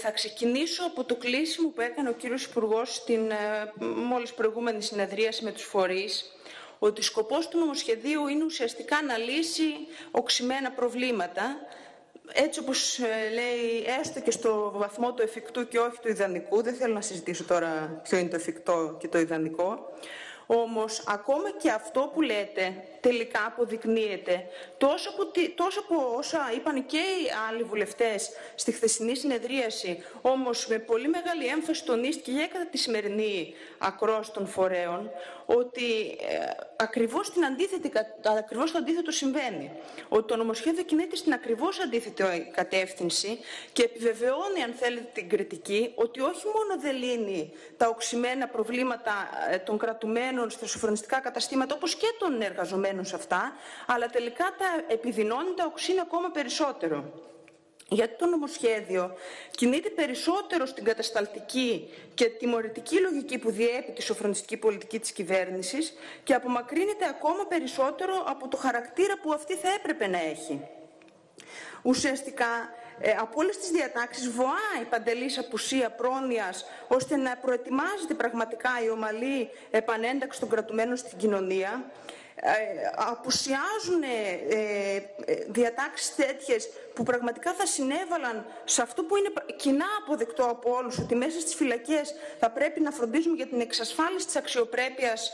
Θα ξεκινήσω από το κλείσιμο που έκανε ο κύριος Υπουργός στην ε, μόλις προηγούμενη συνεδρίαση με τους φορείς, ότι σκοπός του νομοσχεδίου είναι ουσιαστικά να λύσει οξυμένα προβλήματα, έτσι όπως ε, λέει, έστω και στο βαθμό του εφικτού και όχι του ιδανικού, δεν θέλω να συζητήσω τώρα ποιο είναι το εφικτό και το ιδανικό, όμως ακόμα και αυτό που λέτε τελικά αποδεικνύεται τόσο από, τόσο από όσα είπαν και οι άλλοι βουλευτές στη χθεσινή συνεδρίαση, όμως με πολύ μεγάλη έμφαση τονίστηκε και κατά τη σημερινή ακρόαση των φορέων, ότι ε, ακριβώς, την αντίθετη, ακριβώς το αντίθετο συμβαίνει. Ότι το νομοσχέδιο κινείται στην ακριβώς αντίθετη κατεύθυνση και επιβεβαιώνει, αν θέλετε, την κριτική ότι όχι μόνο δεν λύνει τα οξυμένα προβλήματα ε, των κρατουμένων στα σοφρονιστικά καταστήματα, όπως και των εργαζομένων σε αυτά, αλλά τελικά τα επιδεινώνει, τα οξύνει ακόμα περισσότερο. Γιατί το νομοσχέδιο κινείται περισσότερο στην κατασταλτική και τιμωρητική λογική που διέπει τη σοφρονιστική πολιτική της κυβέρνησης και απομακρύνεται ακόμα περισσότερο από το χαρακτήρα που αυτή θα έπρεπε να έχει. Ουσιαστικά, ε, από όλες τις διατάξεις βοάει παντελής απουσία πρόνοιας ώστε να προετοιμάζεται πραγματικά η ομαλή επανένταξη των κρατουμένων στην κοινωνία ε, απουσιάζουν ε, ε, διατάξεις τέτοιες που πραγματικά θα συνέβαλαν σε αυτό που είναι κοινά αποδεκτό από όλους, ότι μέσα στις φυλακές θα πρέπει να φροντίζουμε για την εξασφάλιση της αξιοπρέπειας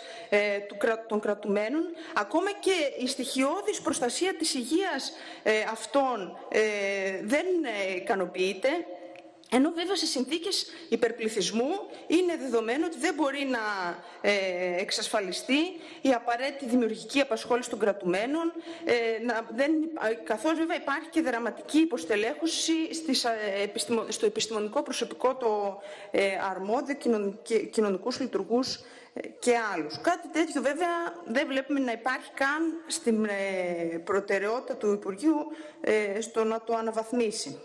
των κρατουμένων, ακόμα και η στοιχειώδης προστασία της υγείας αυτών δεν ικανοποιείται. Ενώ βέβαια σε συνθήκες υπερπληθυσμού είναι δεδομένο ότι δεν μπορεί να ε, εξασφαλιστεί η απαραίτητη δημιουργική απασχόληση των κρατουμένων, ε, να, δεν, καθώς βέβαια υπάρχει και δραματική υποστελέχωση στις, ε, στο επιστημονικό προσωπικό το ε, αρμόδιο κοινωνικούς λειτουργούς ε, και άλλους. Κάτι τέτοιο βέβαια δεν βλέπουμε να υπάρχει καν στην προτεραιότητα του Υπουργείου στο να το αναβαθμίσει.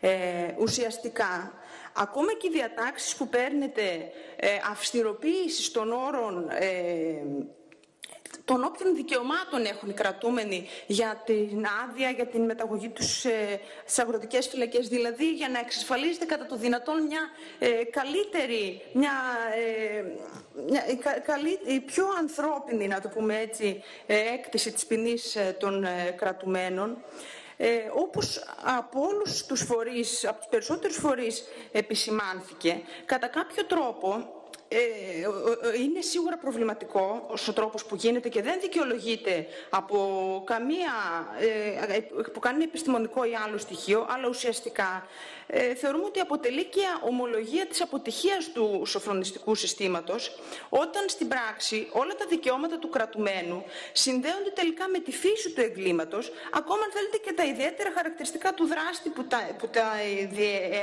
Ε, ουσιαστικά, ακόμα και οι διατάξεις που παίρνετε ε, αυστηροποίηση των όρων ε, των όποιων δικαιωμάτων έχουν οι κρατούμενοι για την άδεια, για την μεταγωγή τους ε, στις αγροτικές φυλακές, δηλαδή για να εξασφαλίζεται κατά το δυνατόν μια ε, καλύτερη, μια, ε, μια καλή, πιο ανθρώπινη, να το πούμε έτσι, ε, έκτηση της ποινής των κρατουμένων ε, όπως από όλους τους φορείς, από τους περισσότερους φορείς επισημάνθηκε, κατά κάποιο τρόπο ε, είναι σίγουρα προβληματικό ο τρόπος που γίνεται και δεν δικαιολογείται από, καμία, ε, από κανένα επιστημονικό ή άλλο στοιχείο, αλλά ουσιαστικά ε, θεωρούμε ότι αποτελεί και ομολογία της αποτυχίας του σοφρονιστικού συστήματος, όταν στην πράξη όλα τα δικαιώματα του κρατουμένου συνδέονται τελικά με τη φύση του εγκλήματος, ακόμα αν θέλετε και τα ιδιαίτερα χαρακτηριστικά του δράστη που τα, που τα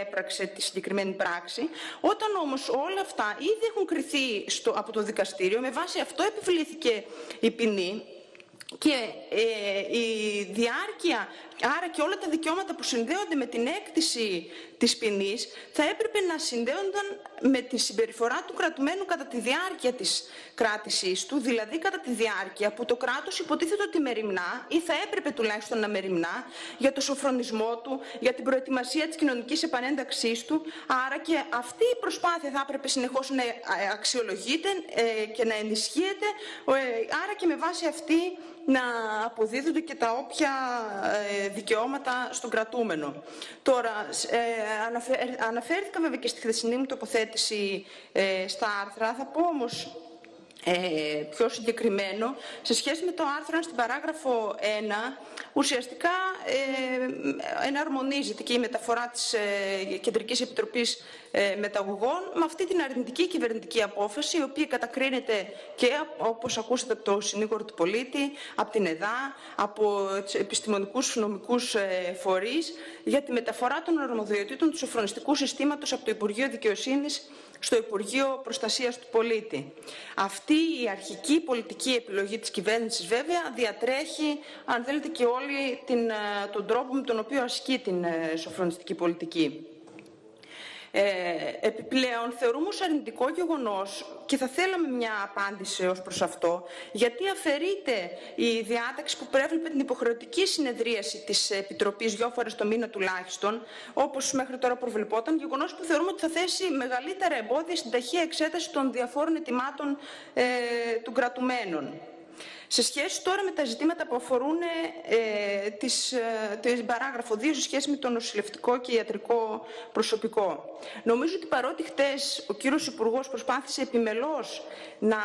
έπραξε τη συγκεκριμένη πράξη, όταν όμως όλα αυτά ήδη έχουν κριθεί στο, από το δικαστήριο, με βάση αυτό επιβλήθηκε η ποινή, και ε, η διάρκεια, άρα και όλα τα δικαιώματα που συνδέονται με την έκτηση της ποινής θα έπρεπε να συνδέονταν με τη συμπεριφορά του κρατουμένου κατά τη διάρκεια της κράτησής του, δηλαδή κατά τη διάρκεια που το κράτος υποτίθεται ότι μεριμνά ή θα έπρεπε τουλάχιστον να μεριμνά για το σοφρονισμό του, για την προετοιμασία της κοινωνικής επανένταξής του, άρα και αυτή η προσπάθεια θα έπρεπε συνεχώς να αξιολογείται ε, και να ενισχύεται, ε, άρα και με βάση αυτή να αποδίδονται και τα όποια ε, δικαιώματα στον κρατούμενο. Τώρα, ε, αναφέρθηκα βέβαια και στη χθεσινή μου τοποθέτηση ε, στα άρθρα, θα πω όμως ε, πιο συγκεκριμένο, σε σχέση με το άρθρο στην παράγραφο 1, ουσιαστικά ε, εναρμονίζεται και η μεταφορά της ε, Κεντρικής Επιτροπής ε, Μεταγωγών με αυτή την αρνητική κυβερνητική απόφαση, η οποία κατακρίνεται και, όπως ακούσατε, από το συνήγορο του πολίτη, από την ΕΔΑ, από τους επιστημονικούς νομικούς ε, φορείς, για τη μεταφορά των αρμοδιοτήτων του σοφρονιστικού συστήματος από το Υπουργείο Δικαιοσύνης στο Υπουργείο Προστασίας του Πολίτη. Αυτή η αρχική πολιτική επιλογή της κυβέρνησης βέβαια διατρέχει, αν θέλετε, και όλη την, ε, τον τρόπο με τον οποίο ασκεί την ε, σοφρονιστική πολιτική. Ε, επιπλέον, θεωρούμε ως αρνητικό γεγονός και θα θέλαμε μια απάντηση ως προς αυτό, γιατί αφαιρείται η διάταξη που προέβλεπε την υποχρεωτική συνεδρίαση της Επιτροπής δυο φορές το μήνα τουλάχιστον, όπως μέχρι τώρα προβλεπόταν, γεγονός που θεωρούμε ότι θα θέσει μεγαλύτερα εμπόδια στην ταχεία εξέταση των διαφόρων ετοιμάτων ε, των κρατουμένων. Σε σχέση τώρα με τα ζητήματα που αφορούν ε, τις, ε, την παράγραφο 2 σε σχέση με το νοσηλευτικό και ιατρικό προσωπικό. Νομίζω ότι παρότι χτες ο κύριος Υπουργός προσπάθησε επιμελώς να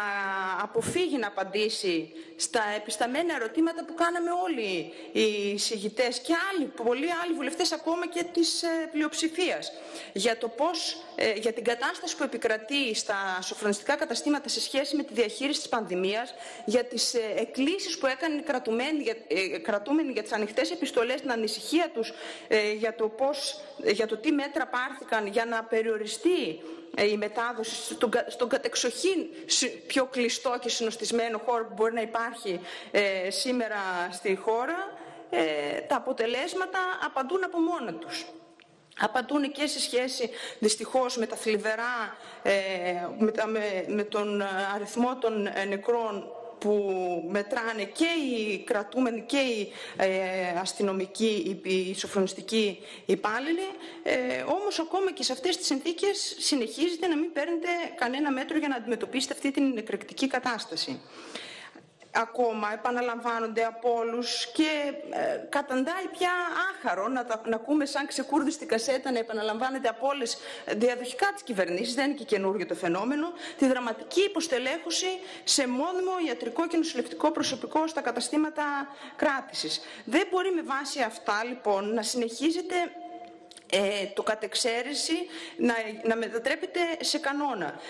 αποφύγει να απαντήσει στα επισταμένα ερωτήματα που κάναμε όλοι οι συγητές και άλλοι, πολλοί άλλοι βουλευτές ακόμα και της ε, πλειοψηφίας για, το πώς, ε, για την κατάσταση που επικρατεί στα σοφρονιστικά καταστήματα σε σχέση με τη διαχείριση της πανδημίας, για τις ε, εκκλήσεις που έκανε οι κρατούμενοι για, ε, κρατούμενοι για τις ανοιχτές επιστολές, την ανησυχία τους ε, για, το πώς, για το τι μέτρα πάρθηκαν για να περιοριστεί η μετάδοση στον, στον κατεξοχήν πιο κλειστό και συνοστισμένο χώρο που μπορεί να υπάρχει σήμερα στη χώρα, τα αποτελέσματα απαντούν από μόνα τους. Απαντούν και σε σχέση, δυστυχώς, με τα θλιβερά, με, με, με τον αριθμό των νεκρών που μετράνε και οι κρατούμενοι και οι ε, αστυνομικοί, οι σοφρονιστικοί υπάλληλοι. Ε, όμως ακόμα και σε αυτές τις συνθήκες συνεχίζεται να μην παίρνετε κανένα μέτρο για να αντιμετωπίσετε αυτή την εκρηκτική κατάσταση ακόμα επαναλαμβάνονται από όλους και ε, καταντάει πια άχαρο να, τα, να ακούμε σαν ξεκούρδιστη κασέτα να επαναλαμβάνεται από όλες διαδοχικά τη κυβερνήση, δεν είναι και καινούργιο το φαινόμενο, τη δραματική υποστελέχωση σε μόνιμο ιατρικό και νοσηλευτικό προσωπικό στα καταστήματα κράτησης. Δεν μπορεί με βάση αυτά λοιπόν να συνεχίζεται ε, το κατεξαίρεση να, να μετατρέπεται σε κανόνα.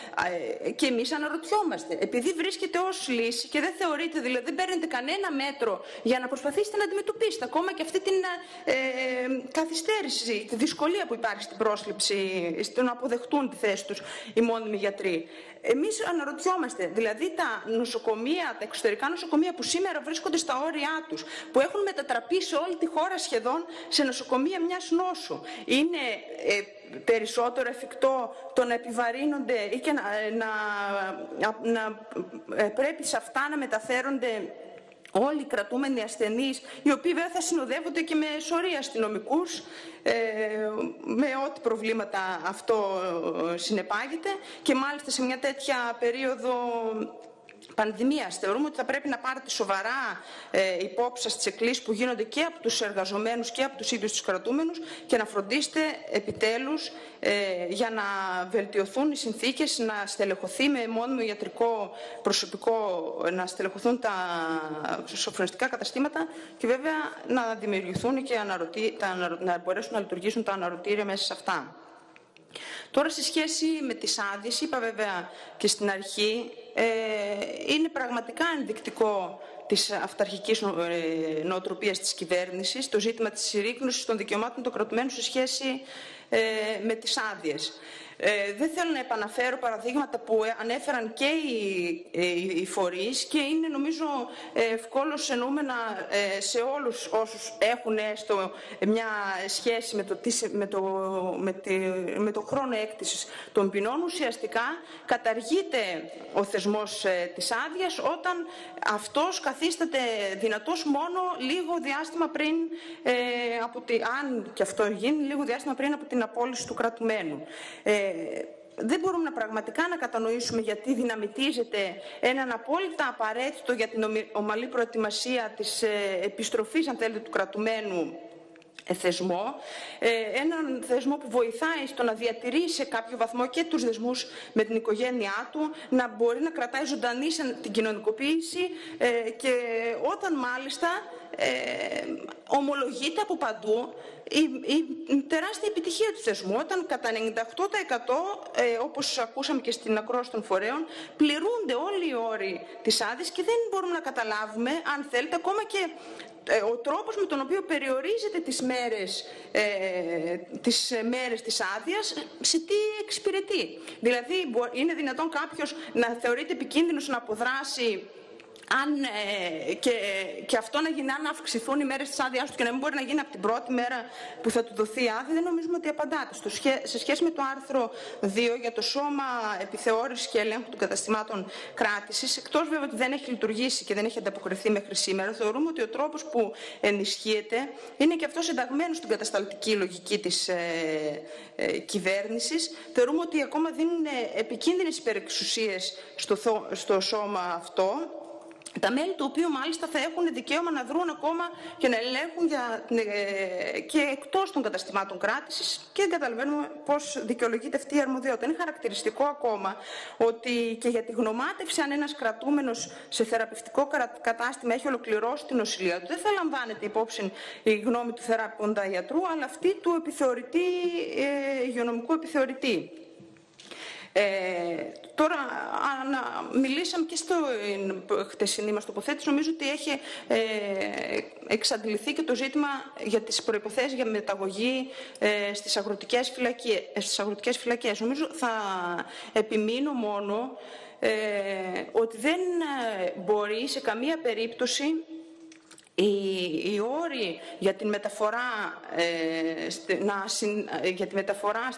Ε, και εμείς αναρωτιόμαστε, επειδή βρίσκεται ως λύση και δεν θεωρείτε, δηλαδή δεν παίρνετε κανένα μέτρο για να προσπαθήσετε να αντιμετωπίσετε ακόμα και αυτή την ε, καθυστέρηση, τη δυσκολία που υπάρχει στην πρόσληψη, στο να αποδεχτούν τη θέση τους οι μόνιμοι γιατροί. Εμείς αναρωτιόμαστε, δηλαδή τα νοσοκομεία, τα εξωτερικά νοσοκομεία που σήμερα βρίσκονται στα όρια τους, που έχουν μετατραπεί σε όλη τη χώρα σχεδόν σε νοσοκομεία μιας νόσου, είναι ε, περισσότερο εφικτό το να επιβαρύνονται ή και να, ε, να, να, ε, πρέπει σε αυτά να μεταφέρονται όλοι οι κρατούμενοι ασθενείς, οι οποίοι βέβαια θα συνοδεύονται και με σωρία αστυνομικούς, ε, με ό,τι προβλήματα αυτό συνεπάγεται. Και μάλιστα σε μια τέτοια περίοδο πανδημίας. Θεωρούμε ότι θα πρέπει να πάρετε σοβαρά ε, υπόψη σας τις εκκλήσεις που γίνονται και από τους εργαζομένους και από τους ίδιους τους κρατούμενους και να φροντίσετε επιτέλους ε, για να βελτιωθούν οι συνθήκες, να στελεχωθεί με μόνιμο ιατρικό προσωπικό, να στελεχωθούν τα σοφρονιστικά καταστήματα και βέβαια να δημιουργηθούν και να μπορέσουν να λειτουργήσουν τα αναρωτήρια μέσα σε αυτά. Τώρα, σε σχέση με τις άδειες, είπα βέβαια και στην αρχή, ε, είναι πραγματικά ενδεικτικό της αυταρχικής νο, ε, νοοτροπίας της κυβέρνησης, το ζήτημα της συρρήκνωσης των δικαιωμάτων των κρατουμένων σε σχέση ε, με τις άδειες. Ε, δεν θέλω να επαναφέρω παραδείγματα που ανέφεραν και οι, οι, οι φορείς και είναι νομίζω ευκόλως εννοούμενα ε, σε όλους όσους έχουν έστω μια σχέση με το, με το, με τη, με το χρόνο έκτησης των ποινών. Ουσιαστικά καταργείται ο θεσμός ε, της άδειας όταν αυτός καθίσταται δυνατός μόνο λίγο διάστημα πριν, ε, από τη, αν και αυτό γίνει, λίγο διάστημα πριν από την απόλυση του κρατουμένου. Ε, δεν μπορούμε να πραγματικά να κατανοήσουμε γιατί δυναμητίζεται έναν απόλυτα απαραίτητο για την ομαλή προετοιμασία της ε, επιστροφής, αν θέλετε, του κρατουμένου θεσμό, ε, έναν θεσμό που βοηθάει στο να διατηρεί σε κάποιο βαθμό και τους δεσμούς με την οικογένειά του, να μπορεί να κρατάει ζωντανή την κοινωνικοποίηση ε, και όταν μάλιστα ε, ομολογείται από παντού η, η, τεράστια επιτυχία του θεσμού, όταν κατά 98% ε, όπως ακούσαμε και στην ακρόαση των φορέων, πληρούνται όλοι οι όροι της άδειας και δεν μπορούμε να καταλάβουμε, αν θέλετε, ακόμα και ε, ο τρόπος με τον οποίο περιορίζεται τις μέρες, ε, τις μέρες της άδειας σε τι εξυπηρετεί. Δηλαδή, είναι δυνατόν κάποιος να θεωρείται επικίνδυνος να αποδράσει αν, ε, και, και αυτό να γίνει, αν αυξηθούν οι μέρες της άδειάς του και να μην μπορεί να γίνει από την πρώτη μέρα που θα του δοθεί η άδεια, δεν νομίζουμε ότι απαντάτε. Στο, σε σχέση με το άρθρο 2 για το σώμα επιθεώρησης και ελέγχου των καταστημάτων κράτησης, εκτός βέβαια ότι δεν έχει λειτουργήσει και δεν έχει ανταποκριθεί μέχρι σήμερα, θεωρούμε ότι ο τρόπος που ενισχύεται είναι και αυτός ενταγμένος στην κατασταλτική λογική της ε, ε, κυβέρνησης. Θεωρούμε ότι ακόμα δίνουν επικίνδυνες υπερεξουσίες στο, στο σώμα αυτό τα μέλη του οποίου μάλιστα θα έχουν δικαίωμα να δρουν ακόμα και να ελέγχουν για, ε, και εκτός των καταστημάτων κράτησης και καταλαβαίνουμε πώς δικαιολογείται αυτή η αρμοδιότητα. Είναι χαρακτηριστικό ακόμα ότι και για τη γνωμάτευση αν ένας κρατούμενος σε θεραπευτικό κατάστημα έχει ολοκληρώσει την νοσηλεία του δεν θα λαμβάνεται υπόψη η γνώμη του θεραπευτικού ιατρού αλλά αυτή του επιθεωρητή, ε, υγειονομικού επιθεωρητή. Ε, τώρα, αν μιλήσαμε και στο χτεσινή μας τοποθέτηση, νομίζω ότι έχει ε, εξαντληθεί και το ζήτημα για τις προϋποθέσεις για μεταγωγή ε, στις, αγροτικές φυλακές, ε, στις αγροτικές φυλακές. Νομίζω θα επιμείνω μόνο ε, ότι δεν μπορεί σε καμία περίπτωση οι, οι όροι για την μεταφορά, ε, να, για τη μεταφορά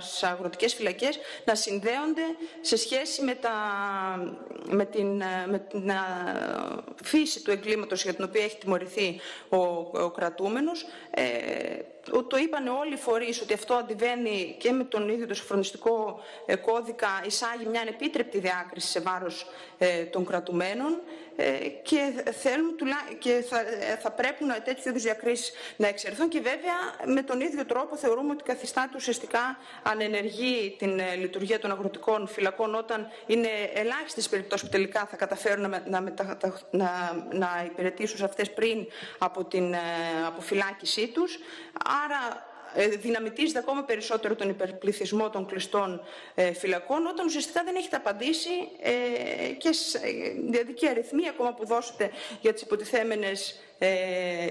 στις αγροτικές φυλακές να συνδέονται σε σχέση με, τα, με, την, με την φύση του εγκλήματος για την οποία έχει τιμωρηθεί ο, ο κρατούμενος. Ε, το είπαν όλοι οι φορείς ότι αυτό αντιβαίνει και με τον ίδιο το σοφρονιστικό ε, κώδικα εισάγει μια ανεπίτρεπτη διάκριση σε βάρος ε, των κρατουμένων ε, και, θέλουν, και θα, ε, θα πρέπει να, τέτοιου είδους διακρίσεις να εξερθούν και βέβαια με τον ίδιο τρόπο θεωρούμε ότι καθιστά ουσιαστικά ανενεργεί την ε, λειτουργία των αγροτικών φυλακών όταν είναι ελάχιστες περιπτώσεις που τελικά θα καταφέρουν να, να, να, να υπηρετήσουν σε αυτές πριν από την αποφυλάκησή τους. Άρα ε, δυναμητίζεται ακόμα περισσότερο τον υπερπληθυσμό των κλειστών ε, φυλακών, όταν ουσιαστικά δεν έχετε απαντήσει ε, και διαδική αριθμή ακόμα που δώσετε για τις υποτιθέμενες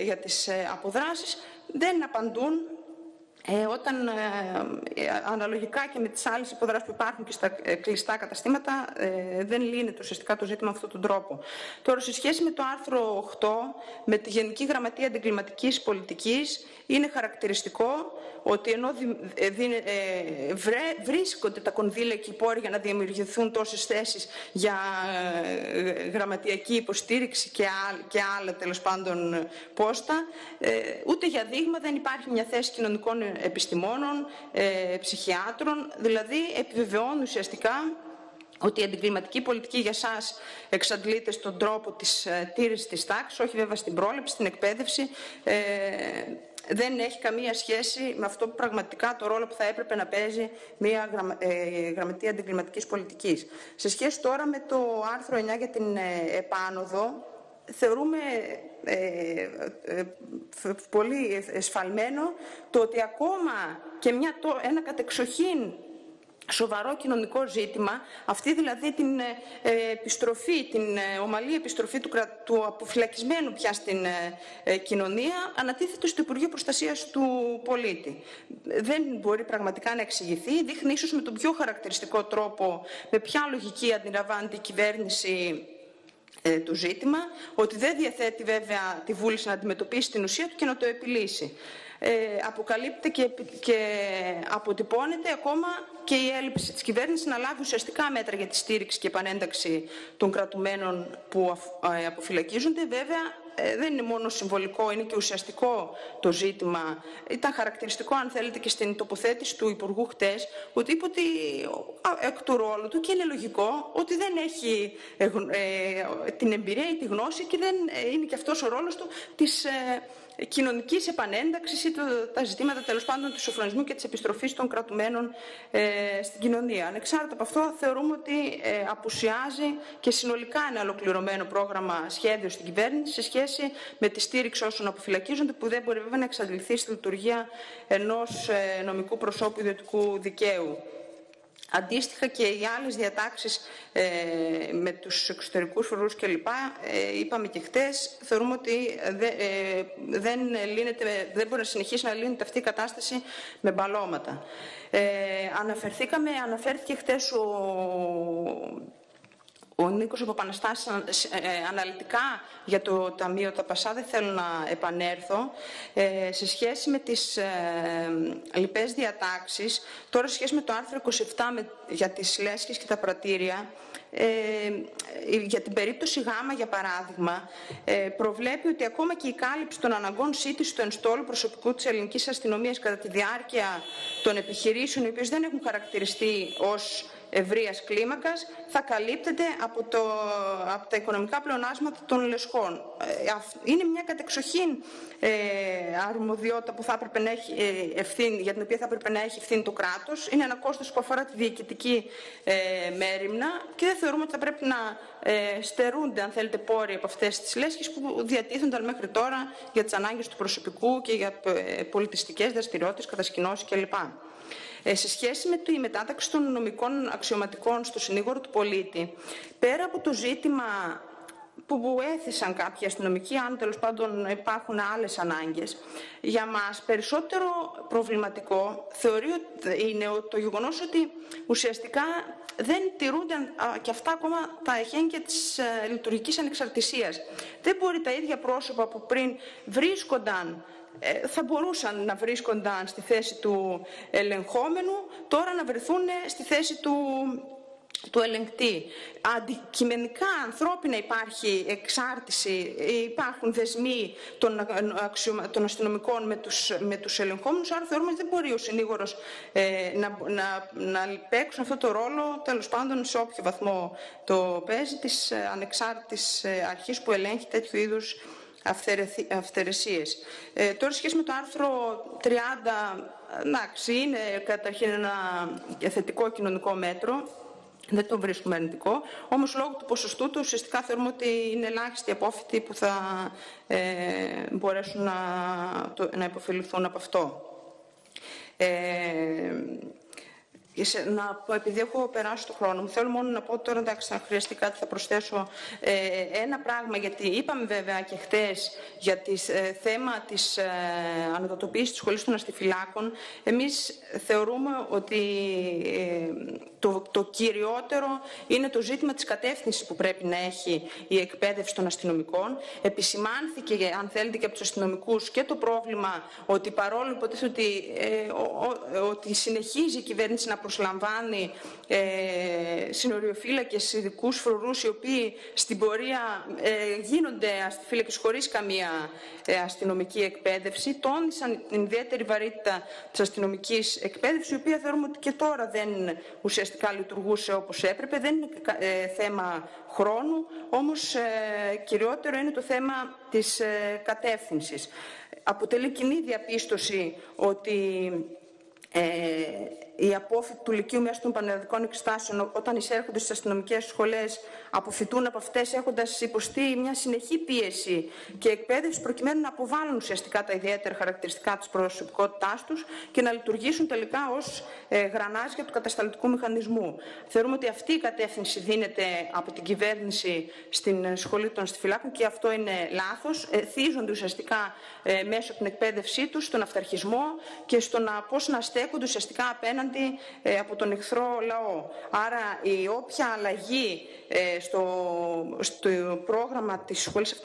για τις αποδράσεις, δεν απαντούν ε, όταν ε, αναλογικά και με τις άλλες υποδράσεις που υπάρχουν και στα κλειστά καταστήματα δεν λύνεται ουσιαστικά το ζήτημα αυτόν τον τρόπο. Τώρα, σε σχέση με το άρθρο 8, με τη Γενική Γραμματεία Αντιγκληματικής Πολιτικής, είναι χαρακτηριστικό ότι ενώ ε, ε, βρίσκονται τα κονδύλια και οι πόροι για να δημιουργηθούν τόσες θέσεις για ε, γραμματιακή υποστήριξη και, και άλλα τέλος πάντων πόστα, ούτε για δείγμα δεν υπάρχει μια θέση κοινωνικών επιστημόνων, ψυχιάτρων, δηλαδή επιβεβαιώνουν ουσιαστικά ότι η αντικλιματική πολιτική για σας εξαντλείται στον τρόπο της ε, τήρησης της τάξης, όχι βέβαια στην πρόληψη, στην εκπαίδευση, ε, δεν έχει καμία σχέση με αυτό που πραγματικά το ρόλο που θα έπρεπε να παίζει μια γραμμα, ε, γραμματεία αντικλιματικής πολιτικής. Σε σχέση τώρα με το άρθρο 9 για την ε, επάνωδο, θεωρούμε ε, ε, πολύ εσφαλμένο το ότι ακόμα και μια, ένα κατεξοχήν σοβαρό κοινωνικό ζήτημα, αυτή δηλαδή την ε, επιστροφή, την ε, ομαλή επιστροφή του, του αποφυλακισμένου πια στην ε, κοινωνία, ανατίθεται στο Υπουργείο Προστασίας του Πολίτη. Δεν μπορεί πραγματικά να εξηγηθεί, δείχνει ίσως με τον πιο χαρακτηριστικό τρόπο με ποια λογική αντιλαμβάνεται η κυβέρνηση το ζήτημα, ότι δεν διαθέτει βέβαια τη βούληση να αντιμετωπίσει την ουσία του και να το επιλύσει. Ε, αποκαλύπτεται και, και αποτυπώνεται ακόμα και η έλλειψη της κυβέρνησης να λάβει ουσιαστικά μέτρα για τη στήριξη και επανένταξη των κρατουμένων που ε, αποφυλακίζονται. Βέβαια, ε, δεν είναι μόνο συμβολικό, είναι και ουσιαστικό το ζήτημα. Ήταν χαρακτηριστικό, αν θέλετε, και στην τοποθέτηση του Υπουργού χτες, ότι είπε ότι εκ του ρόλου του και είναι λογικό ότι δεν έχει ε, την εμπειρία ή τη γνώση και δεν είναι και αυτός ο ρόλος του της κοινωνικής επανένταξης ή τα ζητήματα τέλος πάντων του σοφρονισμού και της επιστροφής των κρατουμένων ε, στην κοινωνία. Ανεξάρτητα από αυτό, θεωρούμε ότι ε, απουσιάζει και συνολικά ένα ολοκληρωμένο πρόγραμμα σχέδιο στην κυβέρνηση σε σχέση με τη στήριξη όσων αποφυλακίζονται, που δεν μπορεί βέβαια να εξαντληθεί στη λειτουργία ενός ε, νομικού προσώπου ιδιωτικού δικαίου. Αντίστοιχα και οι άλλες διατάξεις ε, με τους εξωτερικούς φορούς κλπ. Ε, είπαμε και χτες, θεωρούμε ότι ε, δεν, λύνεται, δεν μπορεί να συνεχίσει να λύνεται αυτή η κατάσταση με μπαλώματα. Ε, αναφερθήκαμε, αναφέρθηκε χτες ο, ο Νίκος Παπαναστάσης ε, ε, αναλυτικά για το Ταμείο Ταπασά, δεν θέλω να επανέρθω, ε, σε σχέση με τις ε, λοιπές διατάξεις, τώρα σε σχέση με το άρθρο 27 με, για τις λέσχες και τα πρατήρια, ε, για την περίπτωση Γ, για παράδειγμα, ε, προβλέπει ότι ακόμα και η κάλυψη των αναγκών σύντησης του ενστόλου προσωπικού της ελληνικής αστυνομίας κατά τη διάρκεια των επιχειρήσεων, οι οποίες δεν έχουν χαρακτηριστεί ως ευρείας κλίμακας θα καλύπτεται από, το, από τα οικονομικά πλεονάσματα των λεσχών. Ε, είναι μια κατεξοχήν ε, αρμοδιότητα που θα έπρεπε να έχει ε, ευθύνη, για την οποία θα έπρεπε να έχει ευθύνη το κράτος. Είναι ένα κόστος που αφορά τη διοικητική ε, μέρημνα και δεν θεωρούμε ότι θα πρέπει να ε, στερούνται, αν θέλετε, πόροι από αυτές τις λέσχες που διατίθενταν μέχρι τώρα για τις ανάγκες του προσωπικού και για ε, πολιτιστικές δραστηριότητες, κατασκηνώσεις κλπ. Ε, σε σχέση με τη μετάταξη των νομικών αξιωματικών στο συνήγορο του πολίτη, πέρα από το ζήτημα που έθεσαν κάποιοι αστυνομικοί, αν τέλος πάντων υπάρχουν άλλες ανάγκες. Για μας, περισσότερο προβληματικό θεωρεί είναι το γεγονός ότι ουσιαστικά δεν τηρούνται και αυτά ακόμα τα εχέγγυα της ε, λειτουργικής ανεξαρτησίας. Δεν μπορεί τα ίδια πρόσωπα που πριν βρίσκονταν ε, θα μπορούσαν να βρίσκονταν στη θέση του ελεγχόμενου, τώρα να βρεθούν στη θέση του, του ελεγκτή. Αντικειμενικά, ανθρώπινα υπάρχει εξάρτηση, υπάρχουν δεσμοί των, των αστυνομικών με τους, με τους ελεγχόμενους, άρα θεωρούμε ότι δεν μπορεί ο συνήγορος ε, να, να, να παίξουν αυτό το ρόλο, τέλος πάντων σε όποιο βαθμό το παίζει, της ε, ανεξάρτητης ε, αρχής που ελέγχει τέτοιου είδους αυθαιρεσίες. Ε, τώρα σχέση με το άρθρο 30, εντάξει, είναι καταρχήν ένα θετικό κοινωνικό μέτρο, δεν το βρίσκουμε αρνητικό. Όμως λόγω του ποσοστού του ουσιαστικά θεωρούμε ότι είναι ελάχιστοι απόφοιτοι που θα ε, μπορέσουν να, το, να υποφεληθούν από αυτό. Ε, να πω, επειδή έχω περάσει το χρόνο μου, θέλω μόνο να πω τώρα, εντάξει, θα χρειαστεί κάτι, θα προσθέσω ε, ένα πράγμα, γιατί είπαμε βέβαια και χτες για το ε, θέμα της ε, αναδοτοποίησης της σχολής των αστιφυλάκων. Εμείς θεωρούμε ότι ε, το, το κυριότερο είναι το ζήτημα της κατεύθυνσης που πρέπει να έχει η εκπαίδευση των αστυνομικών. Επισημάνθηκε, αν θέλετε, και από τους αστυνομικούς και το πρόβλημα ότι παρόλο που ότι, ε, ότι συνεχίζει η κυβέρνηση να προσλαμβάνει ε, συνοριοφύλακες ειδικούς φρουρούς οι οποίοι στην πορεία ε, γίνονται αστυφύλακες χωρίς καμία ε, αστυνομική εκπαίδευση. Τόνισαν την ιδιαίτερη βαρύτητα της αστυνομικής εκπαίδευσης η οποία θεωρούμε ότι και τώρα δεν ουσιαστικά λειτουργούσε όπως έπρεπε. Δεν είναι ε, θέμα χρόνου, όμως ε, κυριότερο είναι το θέμα της ε, κατεύθυνσης. Αποτελεί κοινή διαπίστωση ότι οι απόφοιτοι του Λυκείου μέσω των πανελλαδικών εξετάσεων, όταν εισέρχονται στις αστυνομικές σχολές, αποφυτούν από αυτές έχοντας υποστεί μια συνεχή πίεση και εκπαίδευση προκειμένου να αποβάλουν ουσιαστικά τα ιδιαίτερα χαρακτηριστικά της προσωπικότητάς τους και να λειτουργήσουν τελικά ως ε, γρανάζια του κατασταλτικού μηχανισμού. Θεωρούμε ότι αυτή η κατεύθυνση δίνεται από την κυβέρνηση στην σχολή των αστυφυλάκων και αυτό είναι λάθος. Ε, θίζονται ουσιαστικά ε, μέσω από την εκπαίδευσή τους στον αυταρχισμό και στο να πώς να στέκονται ουσιαστικά απέναντι ε, από τον εχθρό λαό. Άρα η όποια αλλαγή ε, στο, στο πρόγραμμα της σχολής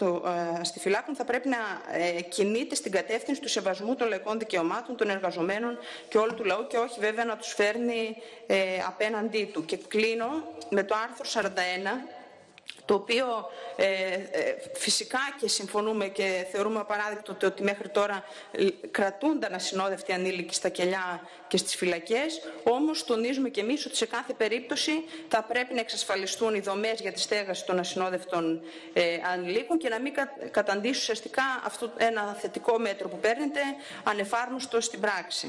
αστιφυλάκων θα πρέπει να ε, κινείται στην κατεύθυνση του σεβασμού των λαϊκών δικαιωμάτων, των εργαζομένων και όλου του λαού και όχι βέβαια να τους φέρνει απέναντί του. Και κλείνω με το άρθρο 41 το οποίο ε, ε, φυσικά και συμφωνούμε και θεωρούμε απαράδεκτο ότι μέχρι τώρα κρατούνταν ασυνόδευτοι ανήλικοι στα κελιά και στις φυλακές, όμως τονίζουμε και εμείς ότι σε κάθε περίπτωση θα πρέπει να εξασφαλιστούν οι δομές για τη στέγαση των ασυνόδευτων ε, ανηλίκων και να μην κα, καταντήσει ουσιαστικά αυτό ένα θετικό μέτρο που παίρνετε ανεφάρμοστο στην πράξη.